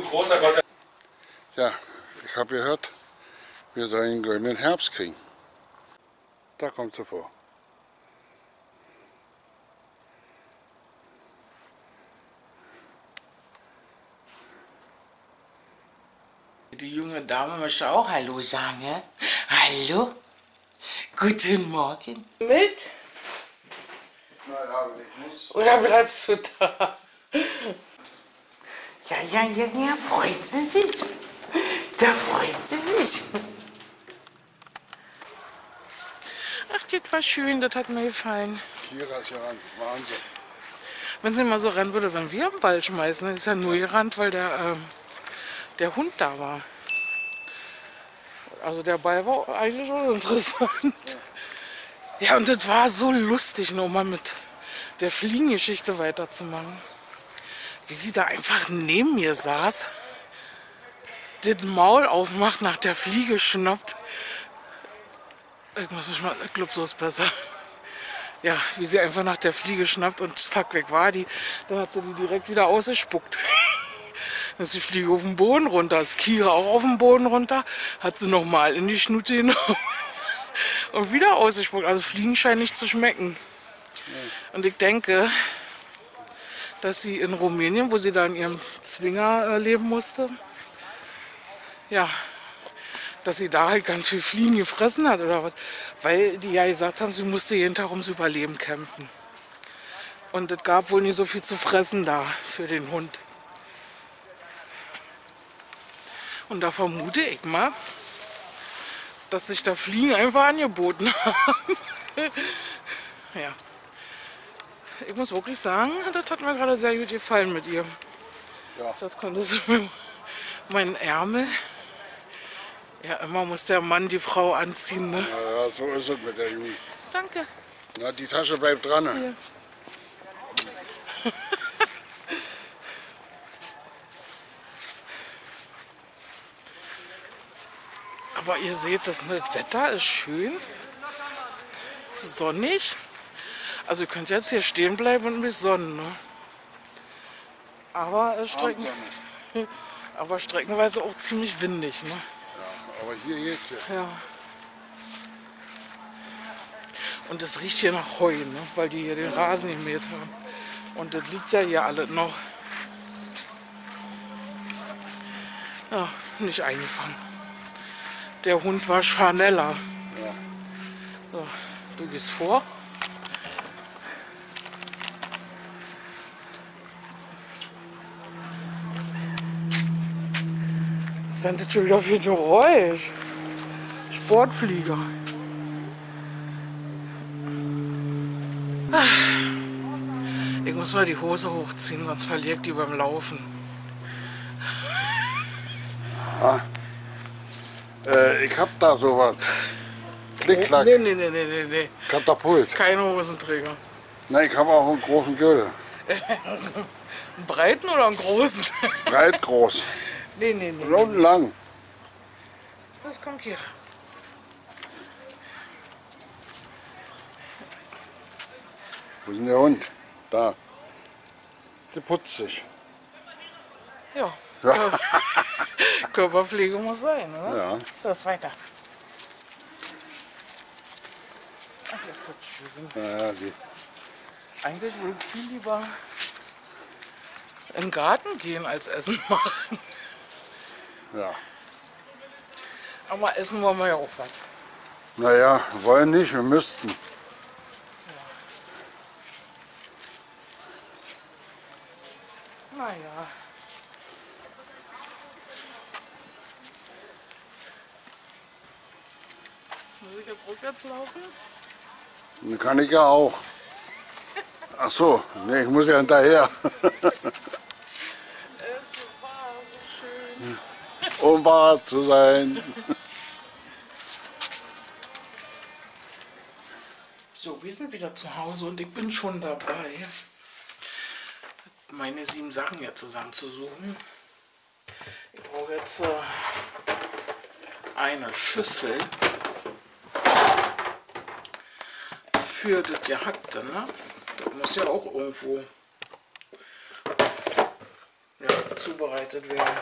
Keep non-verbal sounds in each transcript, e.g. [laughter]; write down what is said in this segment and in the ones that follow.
du großer Gott. Ja, ich habe gehört, wir sollen einen goldenen Herbst kriegen. Da kommt sie vor. Die junge Dame möchte auch Hallo sagen, ja? Hallo? Guten Morgen. Mit? Naja, ich muss. Oder bleibst du da? Ja, ja, ja, ja, freut sie sich. Da freut sie sich. Ach, das war schön, das hat mir gefallen. Kira ist ja ran. Wahnsinn. Wenn sie mal so rennen würde, wenn wir am Ball schmeißen, dann ist er nur gerannt, weil der, ähm, der Hund da war. Also der Ball war eigentlich schon interessant. Ja, und das war so lustig, nochmal mit der Fliegengeschichte weiterzumachen. Wie sie da einfach neben mir saß, das Maul aufmacht, nach der Fliege schnappt. Ich muss mich mal, ich glaube, so ist besser ja, wie sie einfach nach der Fliege schnappt und zack, weg war die. Dann hat sie die direkt wieder ausgespuckt. [laughs] Dann ist die Fliege auf den Boden runter, ist Kira auch auf den Boden runter, hat sie nochmal in die Schnute genommen [laughs] und wieder ausgespuckt. Also Fliegen scheinen nicht zu schmecken. Und ich denke, dass sie in Rumänien, wo sie da in ihrem Zwinger äh, leben musste, ja, dass sie da halt ganz viel Fliegen gefressen hat oder was. Weil die ja gesagt haben, sie musste jeden Tag ums Überleben kämpfen. Und es gab wohl nicht so viel zu fressen da für den Hund. Und da vermute ich mal, dass sich da Fliegen einfach angeboten [laughs] haben. ja. Ich muss wirklich sagen, das hat mir gerade sehr gut gefallen mit ihr. Ja. Das konnte [laughs] mir meinen Ärmel. Ja, immer muss der Mann die Frau anziehen, ne? Naja, so ist es mit der Jugend. Danke. Na, die Tasche bleibt dran. ne? [laughs] Aber ihr seht, das Wetter ist schön. Sonnig. Also ihr könnt jetzt hier stehen bleiben und mich sonnen. Ne? Aber, äh, Strecken, aber streckenweise auch ziemlich windig. Ne? Ja, aber hier geht's ja. Ja. Und es riecht hier nach Heu, ne? weil die hier den Rasen gemäht haben. Und das liegt ja hier alles noch. Ja, nicht eingefangen. Der Hund war schneller. So, du gehst vor. Ist denn das schon wieder für ein Geräusch? Sportflieger. Ah. Ich muss mal die Hose hochziehen, sonst verliere ich die beim Laufen. Äh, ich hab da sowas. Klick-Klack, Nee, nee, nee, nee, nee, nee. Katapult. Keine Hosenträger. Na, ich habe auch einen großen Gürtel. [laughs] Einen breiten oder einen großen? Breit, groß. Nee, nee, nee. Lang. Was kommt hier? Wo ist denn der Hund? Da. Der putzt sich. Ja. Ja. [laughs] Körperpflege muss sein, oder? Ja. Das weiter. Ach, ist das schön. Naja, die. Eigentlich würde ich viel lieber in den Garten gehen als Essen [laughs] machen. Ja. Aber essen wollen wir ja auch was. Naja, wollen nicht, wir müssten. Naja. Muss ich jetzt rückwärts laufen? Kann ich ja auch. Ach so, nee, ich muss ja hinterher. [laughs] um wahr zu sein. So, wir sind wieder zu Hause und ich bin schon dabei, meine sieben Sachen hier zusammenzusuchen. Ich brauche jetzt äh, eine Schüssel für das Gehackte, ne? Das muss ja auch irgendwo ja, zubereitet werden.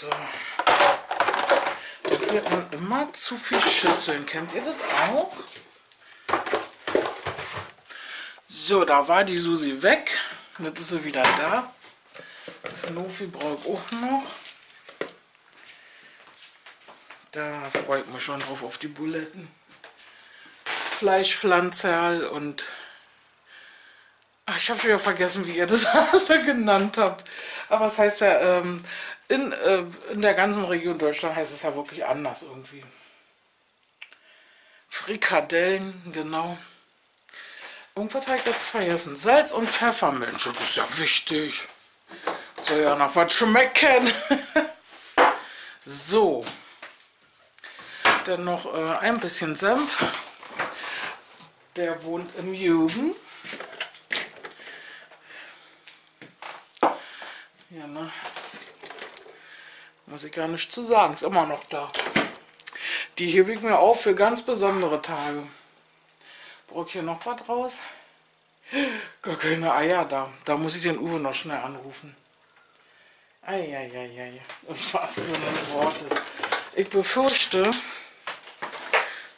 So. Da wird man immer zu viel Schüsseln. Kennt ihr das auch? So, da war die Susi weg. Jetzt ist sie wieder da. Knofi brauche ich auch noch. Da freut mich schon drauf auf die Buletten. Fleischpflanzerl und Ach, ich habe schon wieder vergessen, wie ihr das [laughs] alle genannt habt. Aber es heißt ja, ähm, in, äh, in der ganzen Region Deutschland heißt es ja wirklich anders irgendwie. Frikadellen, genau. Irgendwas habe ich jetzt vergessen. Salz und Pfeffer, Mensch, das ist ja wichtig. Soll ja noch was schmecken. [laughs] so. Dann noch äh, ein bisschen Senf. Der wohnt im Jugend. Ja, ne? Muss ich gar nicht zu sagen, ist immer noch da. Die hebe ich mir auf für ganz besondere Tage. Brauche hier noch was raus? Gar keine Eier da. Da muss ich den Uwe noch schnell anrufen. Eieieiei. Im wahrsten Sinne des Wortes. Ich befürchte,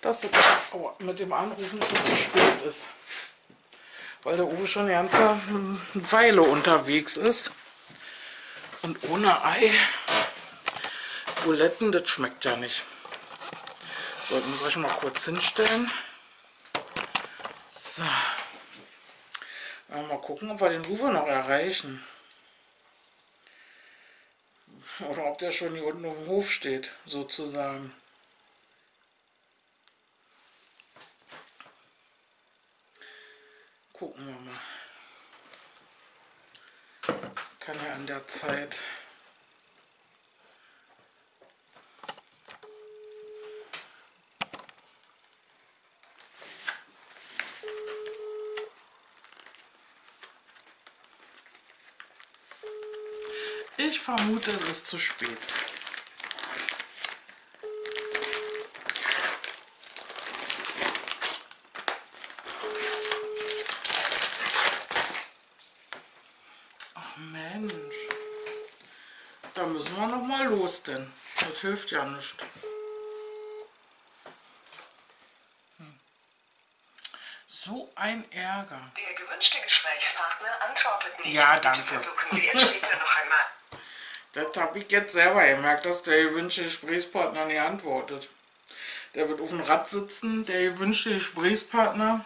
dass das oh, mit dem Anrufen schon zu spät ist. Weil der Uwe schon eine ganze Weile unterwegs ist. Und ohne Ei, Buletten, das schmeckt ja nicht. So, ich muss euch mal kurz hinstellen. So. Mal gucken, ob wir den Uwe noch erreichen. Oder ob der schon hier unten auf dem Hof steht, sozusagen. Gucken wir mal kann ja an der Zeit Ich vermute, es ist zu spät. Denn? Das hilft ja nicht. Hm. So ein Ärger. Der gewünschte Gesprächspartner antwortet nicht. Ja, danke. Versuchen Sie es später noch einmal. Das habe ich jetzt selber gemerkt, dass der gewünschte Gesprächspartner nicht antwortet. Der wird auf dem Rad sitzen, der gewünschte Gesprächspartner,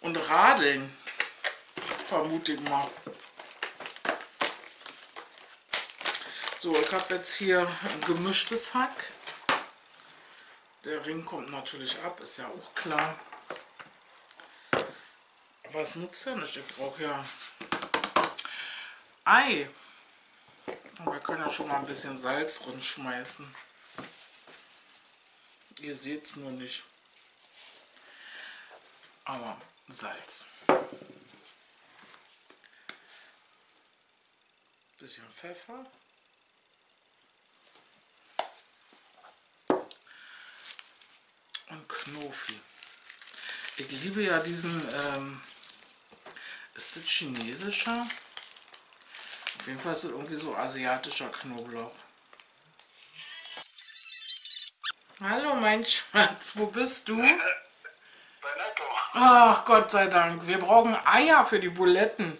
und radeln. Vermute ich mal. So, ich habe jetzt hier ein gemischtes Hack. Der Ring kommt natürlich ab, ist ja auch klar. Aber es nutzt ja nicht, ich brauche ja Ei. Und wir können ja schon mal ein bisschen Salz schmeißen. Ihr seht es nur nicht. Aber Salz. Bisschen Pfeffer. und Knofi. Ich liebe ja diesen, ähm, ist das chinesischer? Auf jeden Fall ist es irgendwie so asiatischer Knoblauch. Hallo mein [laughs] Schatz, wo bist du? Ach Gott sei Dank, wir brauchen Eier für die Buletten.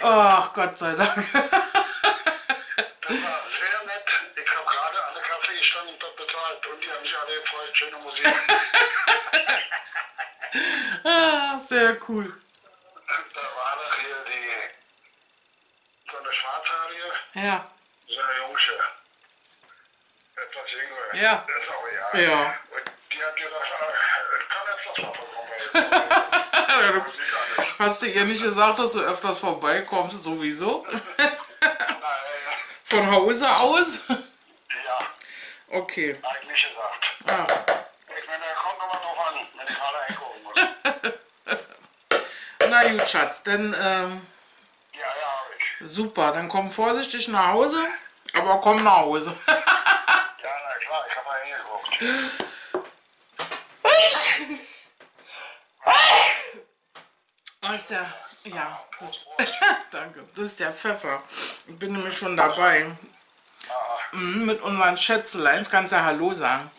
Ach Gott sei Dank. [laughs] schöne Musik. [laughs] ah, sehr cool. Da war noch hier die, so eine Schwarzhaarige. Ja. So eine Jungsche. Etwas jünger. Ja. Das ist auch ja. Ja. Und die hat gesagt, ah, kann öfters mal vorbeikommen. [laughs] Hast du ihr nicht gesagt, dass du öfters vorbeikommst, sowieso? [laughs] Von Hause aus? Ja. Okay gesagt. Ah. Ich meine, da kommt nochmal drauf an, wenn ich gerade einkaufen muss. Na gut, Schatz, dann ähm, Ja, ja, hab ich. Super, dann komm vorsichtig nach Hause, aber komm nach Hause. [laughs] Ja, na klar, ich habe mal hingeguckt. Das ist der, ja, das, [laughs] danke, das ist der Pfeffer. Ich bin nämlich schon dabei. Mhm, mit unseren Schätzeleins kannst du Hallo sagen.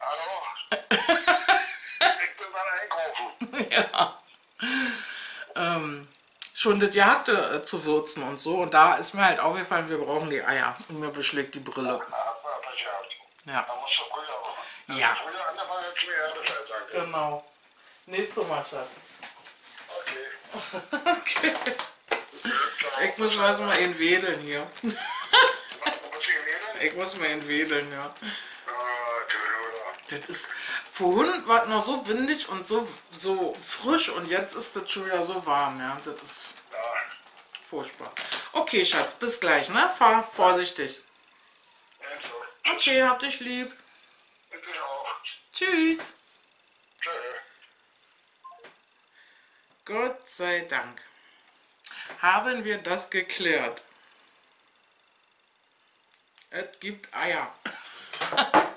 Hallo? ich bin beim Einkaufen. ja. Ähm, schon das Jagde äh, zu würzen und so. Und da ist mir halt aufgefallen, wir brauchen die Eier. Und mir beschlägt die Brille. Ja. Ja. Genau. Nächstes Mal, Schatz. Okay. [laughs] Okay. Ich muss mal erstmal ihn wedeln hier. Ich muss mal ihn wedeln, ja. Ah. Das ist, vorhin war es noch so windig und so, so frisch und jetzt ist das schon wieder so warm, ja. Das ist furchtbar. Okay, Schatz, bis gleich, ne? Fahr vorsichtig. Okay, hab dich lieb. Tschüss. Tschö. Gott sei Dank haben wir das geklärt. Es gibt Eier. [laughs]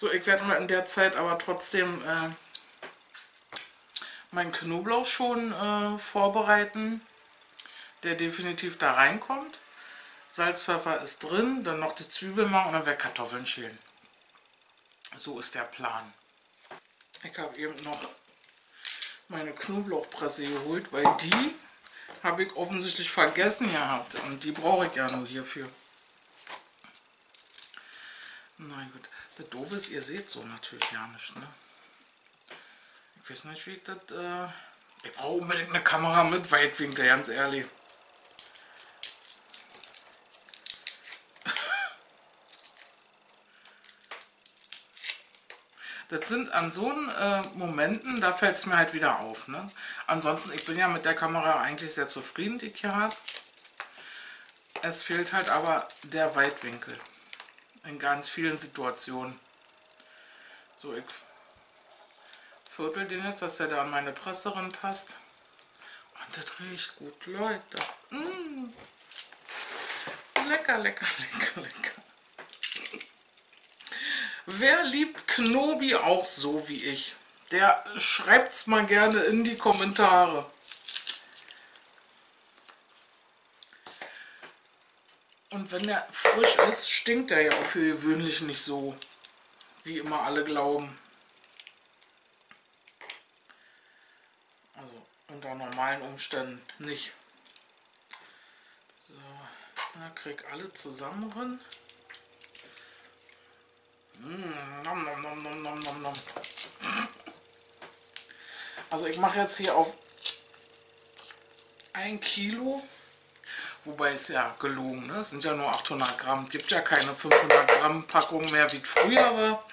so, ich werde mal in der Zeit aber trotzdem äh, meinen Knoblauch schon äh, vorbereiten, der definitiv da reinkommt. Salz, Pfeffer ist drin, dann noch die Zwiebeln machen und dann werde ich Kartoffeln schälen. So ist der Plan. Ich habe eben noch meine Knoblauchpresse geholt, weil die habe ich offensichtlich vergessen gehabt und die brauche ich ja nur hierfür. Na gut, das Doofe ist, ihr seht so natürlich ja nicht, ne? Ich weiß nicht, wie ich das, äh ich brauche unbedingt eine Kamera mit Weitwinkel, ganz ehrlich. [laughs] Das sind an so äh, Momenten, da fällt es mir halt wieder auf. Ne? Ansonsten, ich bin ja mit der Kamera eigentlich sehr zufrieden, die ich hier habe. Es fehlt halt aber der Weitwinkel. In ganz vielen Situationen. So, ich viertel den jetzt, dass er da an meine Presserin passt. Und das riecht gut, Leute. Mm. Lecker, lecker, [laughs] lecker, lecker. Wer liebt Knobi auch so wie ich? Der schreibt's mal gerne in die Kommentare. Und wenn er frisch ist, stinkt er ja auch für gewöhnlich nicht so, wie immer alle glauben. Also unter normalen Umständen nicht. So, da krieg alle zusammen drin. Mm, nom, nom, nom, nom. Also ich mache jetzt hier auf ein Kilo, wobei es ja gelogen, ne? sind ja nur 800 Gramm, gibt ja keine 500 Gramm Packung mehr wie früher war,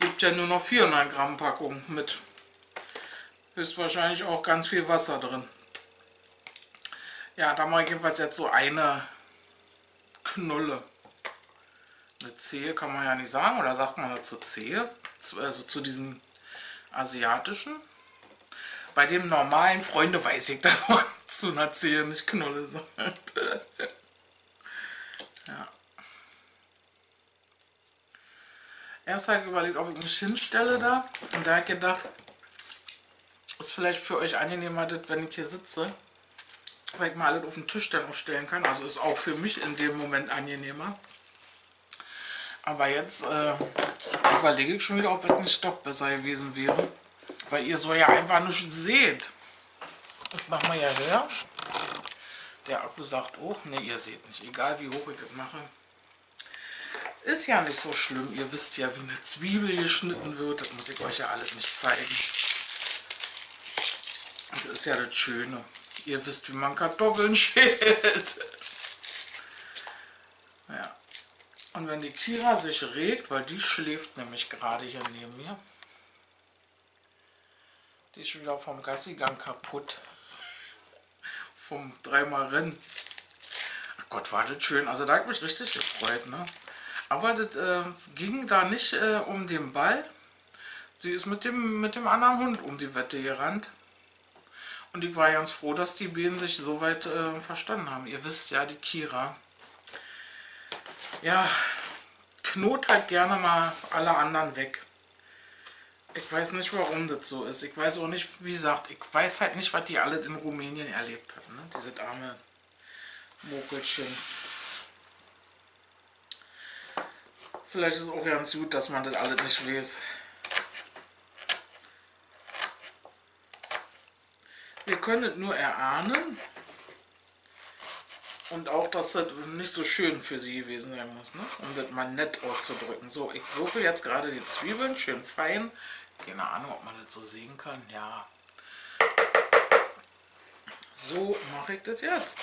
gibt ja nur noch 400 Gramm Packung mit höchstwahrscheinlich auch ganz viel Wasser drin. Ja, da mache ich jedenfalls jetzt so eine Knolle. Eine Zehe kann man ja nicht sagen, oder sagt man dazu Zehe? Also zu diesem asiatischen. Bei dem normalen Freunde weiß ich, [laughs] dass man zu einer Zehe nicht Knolle sagt. ja. Erst habe ich überlegt, ob ich mich hinstelle da. Und da habe ich gedacht, ist vielleicht für euch angenehmer, das, wenn ich hier sitze. Weil ich mal alles auf den Tisch dann auch stellen kann. Also ist auch für mich in dem Moment angenehmer. Aber jetzt äh, überlege ich schon wieder, ob es nicht doch besser gewesen wäre. Weil ihr so ja einfach nicht seht. Ich mach mal ja höher. Der Akku sagt auch, ne, ihr seht nicht. Egal wie hoch ich das mache. Ist ja nicht so schlimm. Ihr wisst ja, wie eine Zwiebel geschnitten wird. Das muss ich euch ja alles nicht zeigen. Das ist ja das Schöne. Ihr wisst, wie man Kartoffeln [laughs] schält. Ja. Und wenn die Kira sich regt, weil die schläft nämlich gerade hier neben mir. Die ist schon wieder vom Gassigang kaputt. Vom dreimal Rennen. Ach Gott, war das schön. Also da hat mich richtig gefreut, ne? Aber das äh, ging da nicht äh, um den Ball. Sie ist mit dem, mit dem anderen Hund um die Wette gerannt. Und ich war ganz froh, dass die beiden sich so weit äh, verstanden haben. Ihr wisst ja, die Kira. Ja, knot halt gerne mal alle anderen weg. Ich weiß nicht, warum das so ist. Ich weiß auch nicht, wie gesagt, ich weiß halt nicht, was die alle in Rumänien erlebt haben. Ne? Diese arme Mokelchen. Vielleicht ist es auch ganz gut, dass man das alles nicht weiß. Wir können es nur erahnen. Und auch, dass das nicht so schön für sie gewesen sein muss, ne? um das mal nett auszudrücken. So, ich würfel jetzt gerade die Zwiebeln schön fein. Keine Ahnung, ob man das so sehen kann. Ja. So mache ich das jetzt.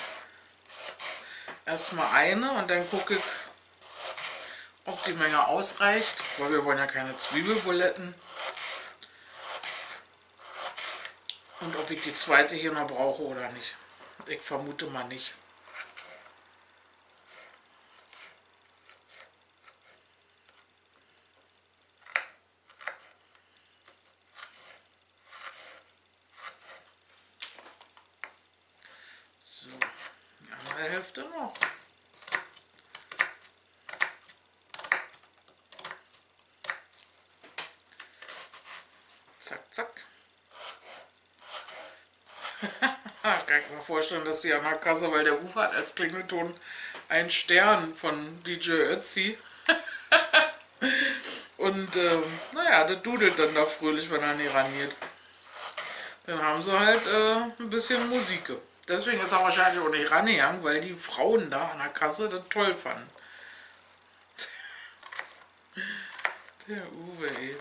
Erstmal eine und dann gucke ich, ob die Menge ausreicht, weil wir wollen ja keine Zwiebelbuletten. Und ob ich die zweite hier noch brauche oder nicht. Ich vermute mal nicht. So, die andere Hälfte noch. Zack, zack. Kann mir vorstellen, dass die an der Kasse, weil der Ruf hat als Klingelton ein Stern von DJ Ötzi. [laughs] Und ähm, naja, das dudelt dann da fröhlich, wenn er nie rangeht. Dann haben sie halt äh, ein bisschen Musik. Deswegen ist er wahrscheinlich auch nicht rangegangen, weil die Frauen da an der Kasse das toll fanden. [laughs] Der Uwe, ey.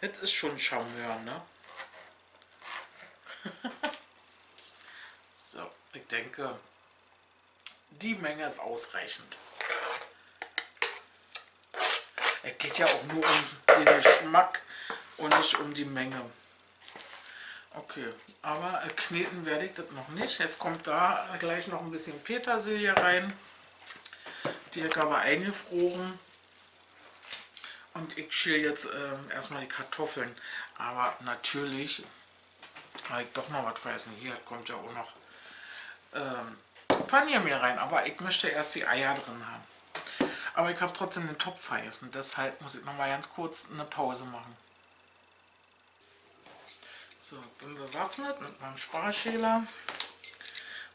Das ist schon Charmeur, ne? [laughs] denke, die Menge ist ausreichend. Es geht ja auch nur um den Geschmack und nicht um die Menge. Okay, aber äh, kneten werde ich das noch nicht. Jetzt kommt da gleich noch ein bisschen Petersilie rein. Die habe ich aber eingefroren. Und ich schäle jetzt ähm, erstmal die Kartoffeln. Aber natürlich habe ich doch noch was vergessen. Hier kommt ja auch noch ähm, Paniermehl rein. Aber ich möchte erst die Eier drin haben. Aber ich habe trotzdem den Topf vergessen. Deshalb muss ich noch mal ganz kurz eine Pause machen. So, bin bewaffnet mit meinem Sparschäler.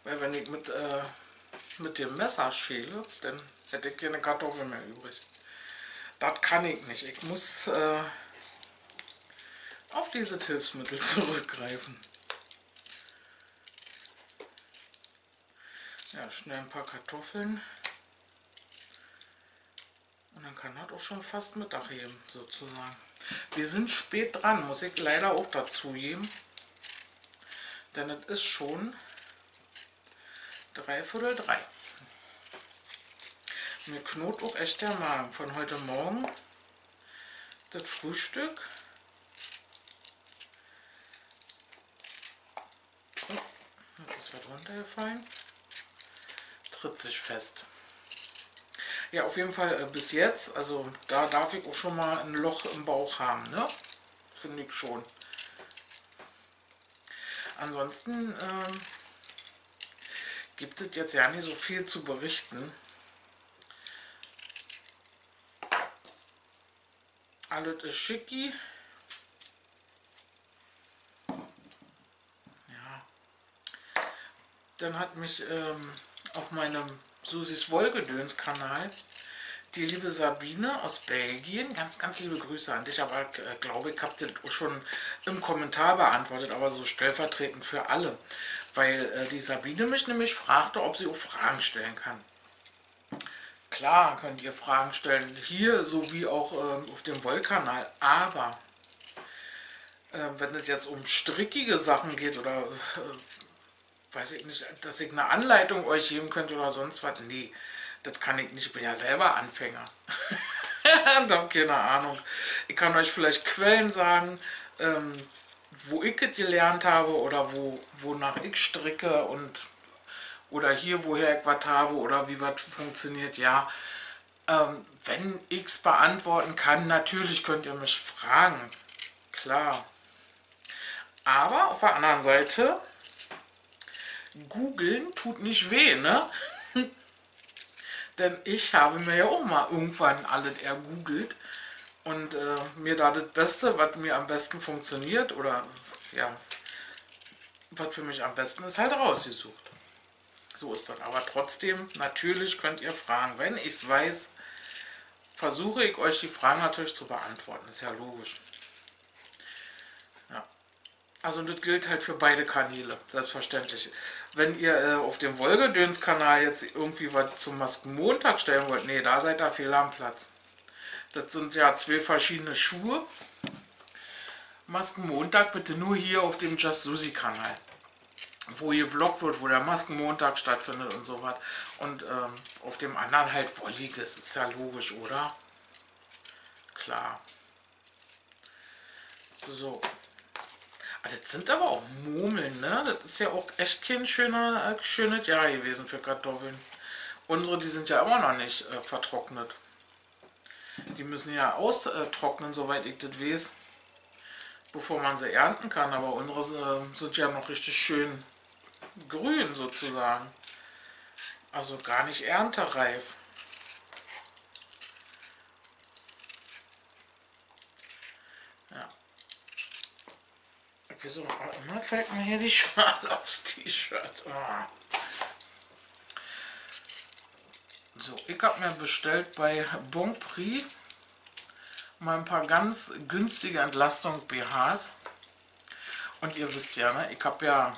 Weil wenn ich mit, äh, mit dem Messer schäle, dann hätte ich keine Kartoffeln mehr übrig. Das kann ich nicht. Ich muss äh, auf diese Hilfsmittel [laughs] zurückgreifen. Ja, schnell ein paar Kartoffeln. Und dann kann das auch schon fast Mittag geben, sozusagen. Wir sind spät dran, muss ich leider auch dazu geben. Denn es ist schon dreiviertel drei. Mir knurrt auch echt der Magen von heute Morgen. Das Frühstück. Oh, jetzt ist was runtergefallen. Sich fest. Ja, auf jeden Fall äh, bis jetzt, also da darf ich auch schon mal ein Loch im Bauch haben, ne? Finde ich schon. Ansonsten ähm, gibt es jetzt ja nicht so viel zu berichten. Alles ist schicki. Ja. Dann hat mich ähm, auf meinem Susis Wollgedöns Kanal die liebe Sabine aus Belgien, ganz, ganz liebe Grüße an dich, aber äh, glaube ich, habt ihr das schon im Kommentar beantwortet, aber so stellvertretend für alle, weil äh, die Sabine mich nämlich fragte, ob sie auch Fragen stellen kann. Klar könnt ihr Fragen stellen, hier sowie auch äh, auf dem Wollkanal, aber äh, wenn es jetzt um strickige Sachen geht oder äh, weiß ich nicht, dass ich eine Anleitung euch geben könnte oder sonst was, nee das kann ich nicht, ich bin ja selber Anfänger. [laughs] ich habe keine Ahnung. Ich kann euch vielleicht Quellen sagen, ähm, wo ich es gelernt habe oder wo, wonach ich stricke und oder hier, woher ich was habe oder wie was funktioniert. Ja, ähm, wenn ich es beantworten kann, natürlich könnt ihr mich fragen. Klar. Aber auf der anderen Seite, googeln tut nicht weh, ne? [laughs] Denn ich habe mir ja auch mal irgendwann alles ergoogelt und äh, mir da das Beste, was mir am besten funktioniert oder ja, was für mich am besten ist, halt rausgesucht. So ist das. Aber trotzdem, natürlich könnt ihr fragen. Wenn ich es weiß, versuche ich euch die Fragen natürlich zu beantworten. Ist ja logisch. Ja. Also das gilt halt für beide Kanäle, selbstverständlich. Wenn ihr äh, auf dem Wolgedöns-Kanal jetzt irgendwie was zum Maskenmontag stellen wollt, nee, da seid ihr fehl am Platz. Das sind ja zwei verschiedene Schuhe. Maskenmontag bitte nur hier auf dem Just Susi Kanal wo hier vloggt wird, wo der Maskenmontag stattfindet und so was. Und ähm, auf dem anderen halt Wolliges, ist ja logisch, oder? Klar. So, das sind aber auch Murmeln, ne? Das ist ja auch echt kein schöner, äh, schönes Jahr gewesen für Kartoffeln. Unsere, die sind ja immer noch nicht äh, vertrocknet. Die müssen ja austrocknen, soweit ich das weiß, bevor man sie ernten kann. Aber unsere äh, sind ja noch richtig schön grün sozusagen. Also gar nicht erntereif. Wieso immer fällt mir hier die Schale aufs T-Shirt. Oh. So, ich habe mir bestellt bei Bonprix mal ein paar ganz günstige Entlastung BHs. Und ihr wisst ja, ne, ich habe ja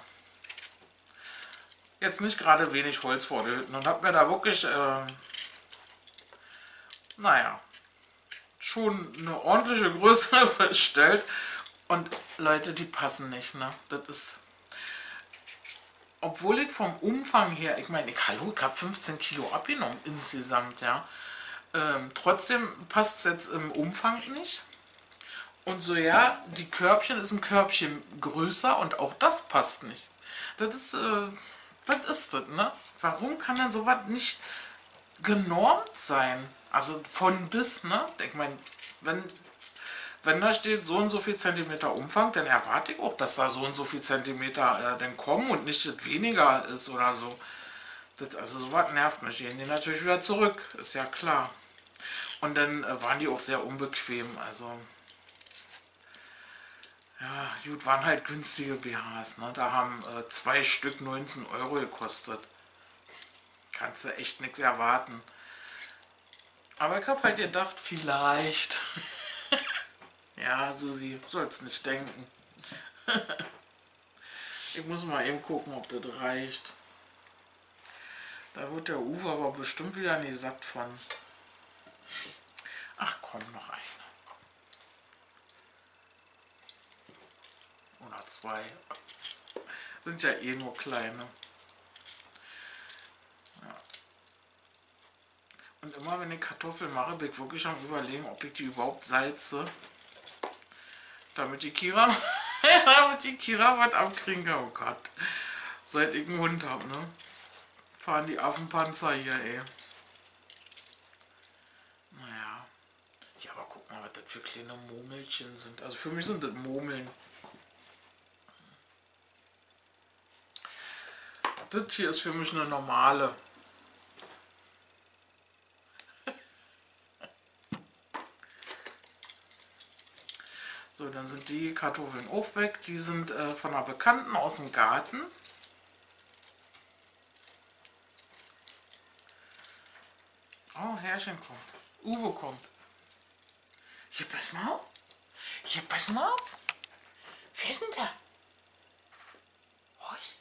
jetzt nicht gerade wenig Holz vor Hütten und habe mir da wirklich, äh, naja, schon eine ordentliche Größe [laughs] bestellt. Und Leute, die passen nicht, ne? Das ist, obwohl ich vom Umfang her, ich meine, ich, hallo, ich habe 15 Kilo abgenommen insgesamt, ja. Ähm, trotzdem passt es jetzt im Umfang nicht. Und so, ja, die Körbchen ist ein Körbchen größer und auch das passt nicht. Das ist, äh, was ist das, ne? Warum kann dann sowas nicht genormt sein? Also von bis, ne? Ich meine, wenn, wenn da steht so und so viel Zentimeter Umfang, dann erwarte ich auch, dass da so und so viel Zentimeter äh, dann kommen und nicht das weniger ist oder so. Das, also sowas nervt mich. Gehen die natürlich wieder zurück, ist ja klar. Und dann äh, waren die auch sehr unbequem, also... Ja, gut, waren halt günstige BHs. Ne? Da haben äh, zwei Stück 19 Euro gekostet. Kannst du echt nichts erwarten. Aber ich habe halt gedacht, vielleicht. [laughs] ja, Susi, sollst nicht denken. [laughs] ich muss mal eben gucken, ob das reicht. Da wird der Uwe aber bestimmt wieder nicht satt von. Ach komm, noch eine. Oder zwei. Sind ja eh nur kleine. Ja. Und immer wenn ich Kartoffeln mache, bin ich wirklich am überlegen, ob ich die überhaupt salze. Damit die Kira, [laughs] damit die Kira was abkriegen kann. Oh Gott. Seit ich einen Hund habe, ne? Fahren die Affenpanzer hier, ey. Naja. Ja, aber guck mal, was das für kleine Murmelchen sind. Also für mich sind das Murmeln. Das hier ist für mich eine normale. So, dann sind die Kartoffeln auch weg. Die sind äh, von einer Bekannten aus dem Garten. Oh, Herrchen kommt. Uwe kommt. Hier, pass mal auf. Hier, pass mal auf. Wer ist denn da? Was?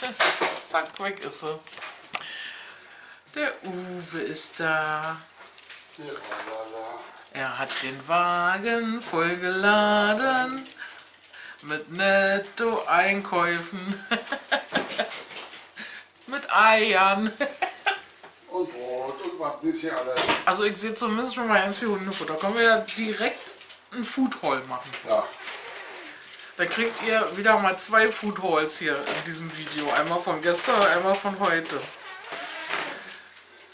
[laughs] Zack, weg ist sie. Der Uwe ist da. Er hat den Wagen vollgeladen mit Netto-Einkäufen. [laughs] mit Eiern. Und Brot und was hier alles. Also ich sehe zumindest schon mal eins für Hundefutter. Können wir ja direkt ein Food Haul machen. Ja. Dann kriegt ihr wieder mal zwei Food Hauls hier in diesem Video. Einmal von gestern, einmal von heute.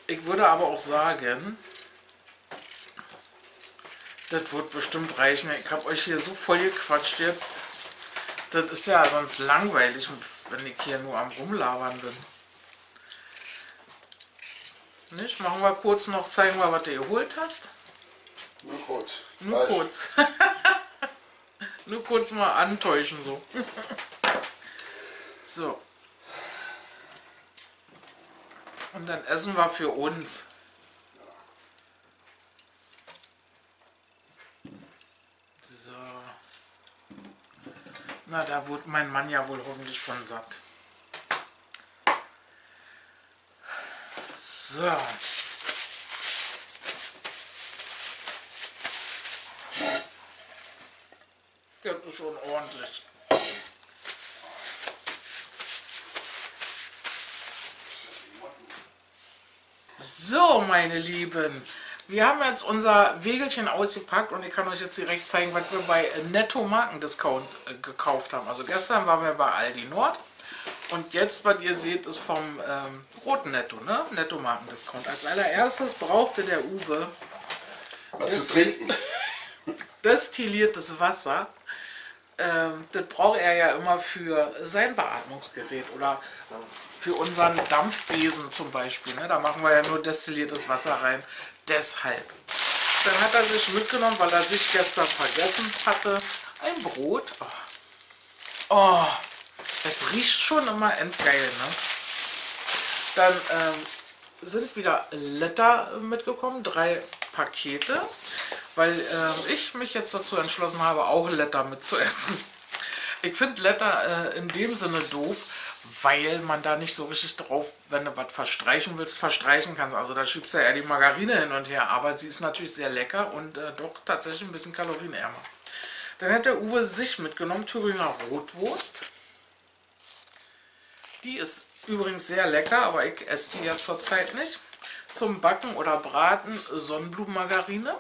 Ich würde aber auch sagen, Das wird bestimmt reichen. Ich habe euch hier so voll gequatscht jetzt. Das ist ja sonst langweilig, wenn ich hier nur am Rumlabern bin. Nicht? Machen wir kurz noch, zeigen wir, was du geholt hast. Nur kurz. Nur Reicht. kurz. [laughs] Nur kurz mal antäuschen so. [laughs] so. Und dann essen wir für uns. So. Na, da wurde mein Mann ja wohl hoffentlich von satt. So. Das ist schon ordentlich. So, meine Lieben. Wir haben jetzt unser Wegelchen ausgepackt und ich kann euch jetzt direkt zeigen, was wir bei Netto Markendiscount äh, gekauft haben. Also gestern waren wir bei Aldi Nord und jetzt, was ihr seht, ist vom ähm, roten Netto, ne? Netto Markendiscount. Als allererstes brauchte der Uwe Was zu trinken. [laughs] destilliertes Wasser. Ähm, das braucht er ja immer für sein Beatmungsgerät oder für unseren Dampfbesen zum Beispiel. Ne? Da machen wir ja nur destilliertes Wasser rein. Deshalb. Dann hat er sich mitgenommen, weil er sich gestern vergessen hatte, ein Brot. Oh, oh es riecht schon immer endgeil. Ne? Dann ähm, sind wieder Letter mitgekommen, drei Pakete, weil äh, ich mich jetzt dazu entschlossen habe, auch Letter mitzuessen. Ich finde Letter äh, in dem Sinne doof, weil man da nicht so richtig drauf, wenn du was verstreichen willst, verstreichen kannst. Also da schiebst du ja eher die Margarine hin und her, aber sie ist natürlich sehr lecker und äh, doch tatsächlich ein bisschen kalorienärmer. Dann hat der Uwe sich mitgenommen, Thüringer Rotwurst. Die ist übrigens sehr lecker, aber ich esse die ja zurzeit nicht. Zum Backen oder Braten Sonnenblumenmargarine.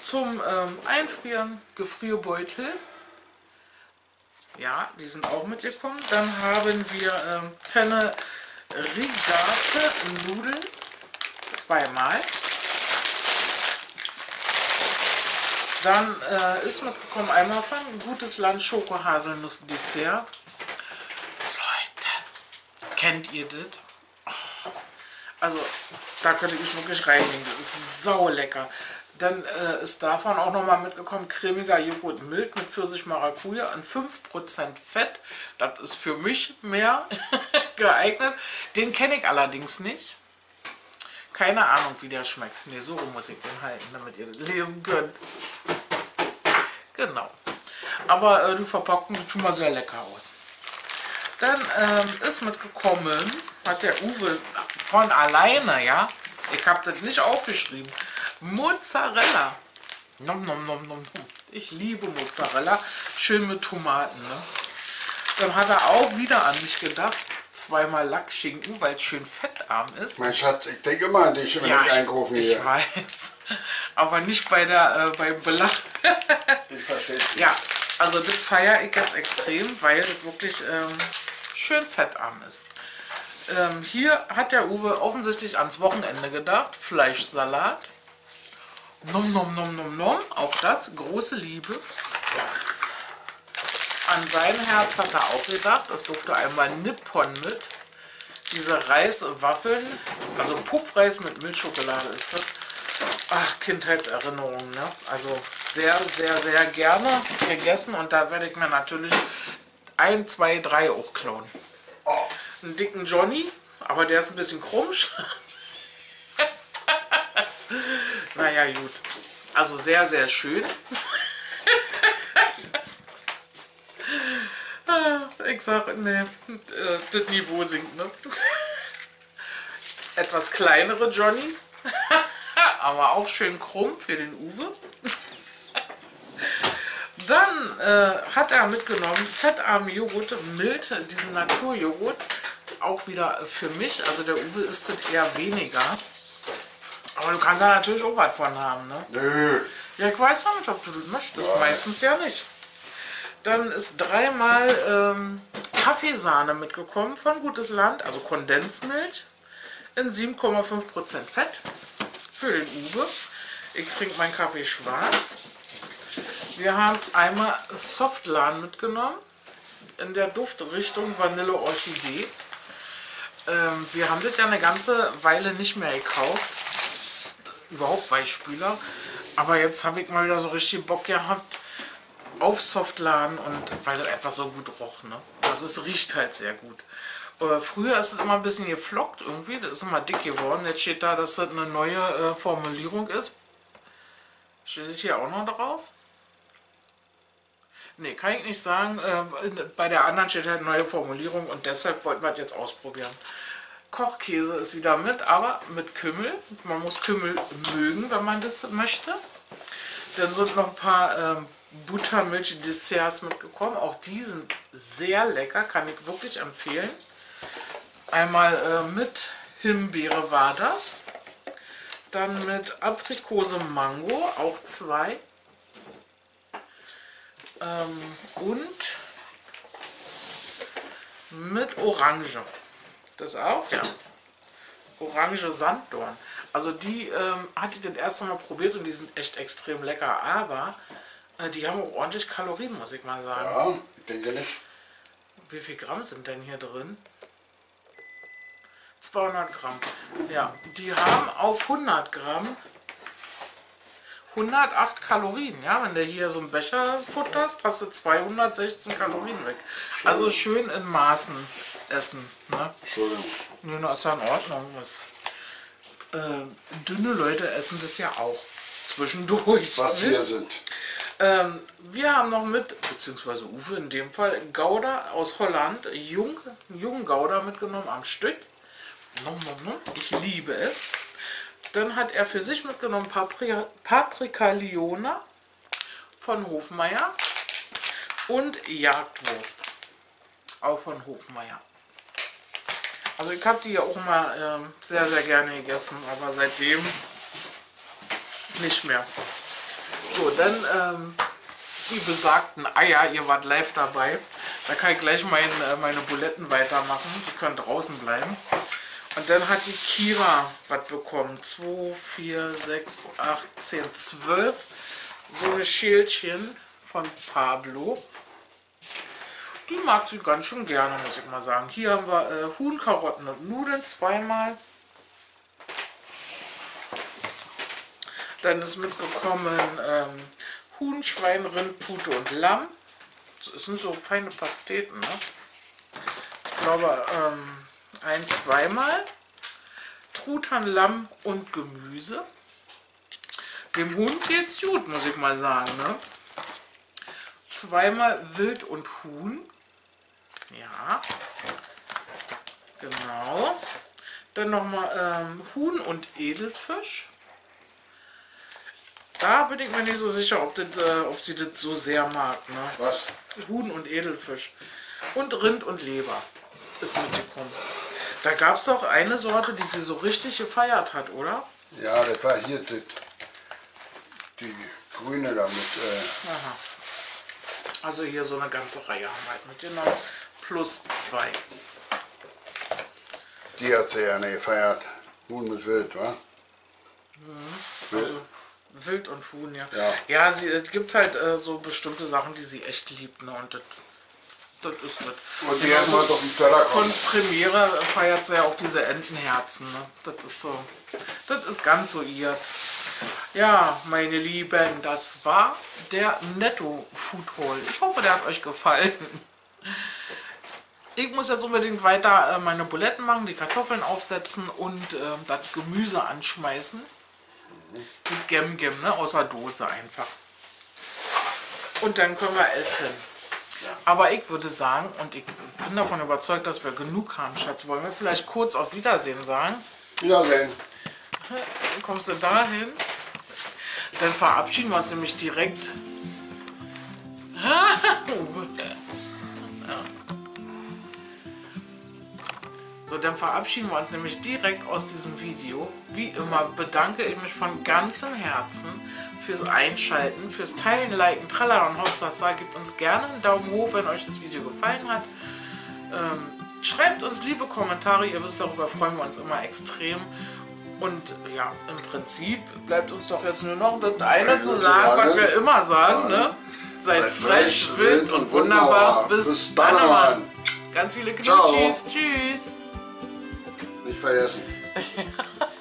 Zum ähm, Einfrieren Gefrierbeutel. Ja, die sind auch mitgekommen. Dann haben wir ähm, Penne Rigate Nudeln. Zweimal. Dann äh, ist mitgekommen einmal von Gutes Land Schoko Haselnuss Dessert. Leute, kennt ihr das? Also, da könnte ich wirklich reinigen. Das ist sau lecker. Dann äh, ist davon auch nochmal mitgekommen cremiger Joghurt Milch mit Pfirsich Maracuja und 5% Fett. Das ist für mich mehr [laughs] geeignet. Den kenne ich allerdings nicht. Keine Ahnung, wie der schmeckt. Ne, so muss ich den halten, damit ihr lesen könnt. Genau. Aber äh, die Verpackung sieht schon mal sehr lecker aus. Dann ähm, ist mitgekommen, hat der Uwe von alleine, ja, ich habe das nicht aufgeschrieben, Mozzarella. Nom, nom, nom, nom, nom. Ich liebe Mozzarella. Schön mit Tomaten. Ne? Dann hat er auch wieder an mich gedacht. Zweimal Lackschinken, weil es schön fettarm ist. Mein Schatz, ich denke immer an dich, wenn Ja, ich einkaufen ich, gehe. ich weiß. Aber nicht bei der, äh, beim Belach. [laughs] Ich verstehe. ja, also das feiere ich jetzt extrem, weil das wirklich ähm, schön fettarm ist. Ähm, hier hat der Uwe offensichtlich ans Wochenende gedacht. Fleischsalat. Nom nom nom nom nom. Auch das große Liebe. An sein Herz hat er auch gedacht. Es durfte einmal Nippon mit. Diese Reiswaffeln, also Puffreis mit Milchschokolade ist das. Ach, Kindheitserinnerungen, ne? Also sehr, sehr, sehr gerne gegessen und da werde ich mir natürlich ein, zwei, drei auch klauen. Einen dicken Johnny, aber der ist ein bisschen krummsch. Naja, gut. Also sehr, sehr schön. [laughs] Ich sag, ne, äh, das Niveau sinkt, ne? [laughs] Etwas kleinere Johnnies, [laughs] aber auch schön krumm für den Uwe. Dann äh, hat er mitgenommen fettarme Joghurt, mild, diesen Naturjoghurt. Auch wieder für mich. Also der Uwe isst das eher weniger. Aber du kannst da natürlich auch was von haben, ne? Nö. Ja, ich weiß noch nicht, ob du das möchtest. Meistens ja nicht. Dann ist dreimal ähm, Kaffeesahne mitgekommen von Gutes Land, also Kondensmilch in 7,5% Fett für den Uwe. Ich trinke meinen Kaffee schwarz. Wir haben einmal Softlan mitgenommen in der Duftrichtung Vanille Orchidee. Ähm, wir haben das ja eine ganze Weile nicht mehr gekauft. Überhaupt Weichspüler. Aber jetzt habe ich mal wieder so richtig Bock gehabt auf Softlan und weil das einfach so gut roch. Ne? Also es riecht halt sehr gut. Äh, früher ist es immer ein bisschen geflockt irgendwie, das ist immer dick geworden. Jetzt steht da, dass das eine neue äh, Formulierung ist. Steht das hier auch noch drauf? Ne, kann ich nicht sagen. Äh, bei der anderen steht halt neue Formulierung und deshalb wollten wir es jetzt ausprobieren. Kochkäse ist wieder mit, aber mit Kümmel. Man muss Kümmel mögen, wenn man das möchte. Dann sind noch ein paar ähm, Buttermilch-Desserts mitgekommen. Auch die sind sehr lecker, kann ich wirklich empfehlen. Einmal äh, mit Himbeere war das. Dann mit Aprikose Mango, auch zwei. Ähm, und mit Orange. Das auch, ja. Orange Sanddorn. Also die ähm, hatte ich das erste Mal probiert und die sind echt extrem lecker. Aber äh, die haben auch ordentlich Kalorien, muss ich mal sagen. Ja, ich denke nicht. Wie viel Gramm sind denn hier drin? 200 Gramm. Ja, die haben auf 100 Gramm 108 Kalorien. Ja, wenn du hier so einen Becher futterst, hast du 216 Kalorien weg. Also schön in Maßen essen. Ne? Entschuldigung. Nö, na, ist ja in Ordnung. Was, äh, dünne Leute essen das ja auch. Zwischendurch. Was nicht? wir sind. Ähm, wir haben noch mit, beziehungsweise Uwe in dem Fall, Gouda aus Holland, Jung, jungen Gouda mitgenommen am Stück. Nom, nom, nom. Ich liebe es. Dann hat er für sich mitgenommen Paprika, Paprika Liona von Hofmeier und Jagdwurst, auch von Hofmeier. Also ich habe die ja auch mal ähm, sehr, sehr gerne gegessen, aber seitdem nicht mehr. So, dann ähm, die besagten Eier, ihr wart live dabei. Da kann ich gleich mein, äh, meine Buletten weitermachen. Die können draußen bleiben. Und dann hat die Kira was bekommen. 2, 4, 6, 8, 10, 12. So eine Schälchen von Pablo. Die mag sie ganz schön gerne, muss ich mal sagen. Hier haben wir äh, Huhn, Karotten und Nudeln zweimal. Dann ist mitgekommen ähm, Huhn, Schwein, Rind, Pute und Lamm. Das sind so feine Pasteten, ne? Ich glaube, ähm, ein, zweimal. Truthahn, Lamm und Gemüse. Dem Hund geht's gut, muss ich mal sagen, ne? Zweimal Wild und Huhn. Ja. Genau. Dann nochmal ähm, Huhn und Edelfisch. Da bin ich mir nicht so sicher, ob, das, äh, ob sie das so sehr mag. Ne? Was? Huhn und Edelfisch. Und Rind und Leber ist mitgekommen. Da gab es doch eine Sorte, die sie so richtig gefeiert hat, oder? Ja, das war hier das, die grüne damit. Äh, Aha. Also hier so eine ganze Reihe haben wir halt mitgenommen. Plus zwei. die hat sie ja nicht gefeiert. Huhn mit Wild, wa? Wild. Also Wild und Huhn, ja. Ja. Ja, sie, es gibt halt äh, so bestimmte Sachen, die sie echt liebt. Ne? Und das, das ist das. Und die haben wir doch im Teller Von. Premiere feiert sie ja auch diese Entenherzen. Ne? Das ist so. Das ist ganz so ihr. Ja, meine Lieben, das war der Netto Food Hall. Ich hoffe, der hat euch gefallen. Ich muss jetzt unbedingt weiter äh, meine Buletten machen, die Kartoffeln aufsetzen und äh, das Gemüse anschmeißen. Mit Gem Gem, ne? Außer Dose einfach. Und dann können wir essen. Aber ich würde sagen, und ich bin davon überzeugt, dass wir genug haben, Schatz, wollen wir vielleicht kurz auf Wiedersehen sagen? Wiedersehen. Dann kommst du dahin. Dann verabschieden wir uns nämlich direkt. [laughs] So, dann verabschieden wir uns nämlich direkt aus diesem Video. Wie immer bedanke ich mich von ganzem Herzen fürs Einschalten, fürs Teilen, Liken, Tralala und Hauptsache, gebt uns gerne einen Daumen hoch, wenn euch das Video gefallen hat. Ähm, schreibt uns liebe Kommentare, ihr wisst, darüber freuen wir uns immer extrem. Und ja, im Prinzip bleibt uns doch jetzt nur noch das eine zu sagen, was wir immer sagen, ne? Seid frech, wild und und wunderbar. Bis, dann einmal. Ganz viele. Knutschis. Tschüss. fazem. Assim. [laughs]